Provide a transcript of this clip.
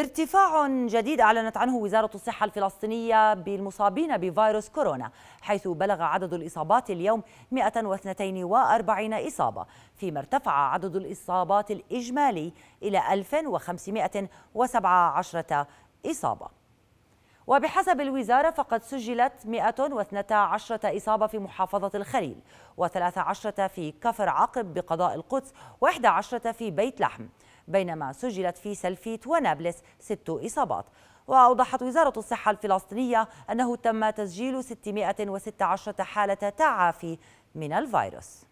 ارتفاع جديد أعلنت عنه وزارة الصحة الفلسطينية بالمصابين بفيروس كورونا حيث بلغ عدد الإصابات اليوم 142 إصابة فيما ارتفع عدد الإصابات الإجمالي إلى 1517 إصابة. وبحسب الوزارة فقد سجلت 112 إصابة في محافظة الخليل و13 في كفر عقب بقضاء القدس و11 في بيت لحم. بينما سجلت في سلفيت ونابلس ست إصابات. وأوضحت وزارة الصحة الفلسطينية أنه تم تسجيل 616 حالة تعافي من الفيروس.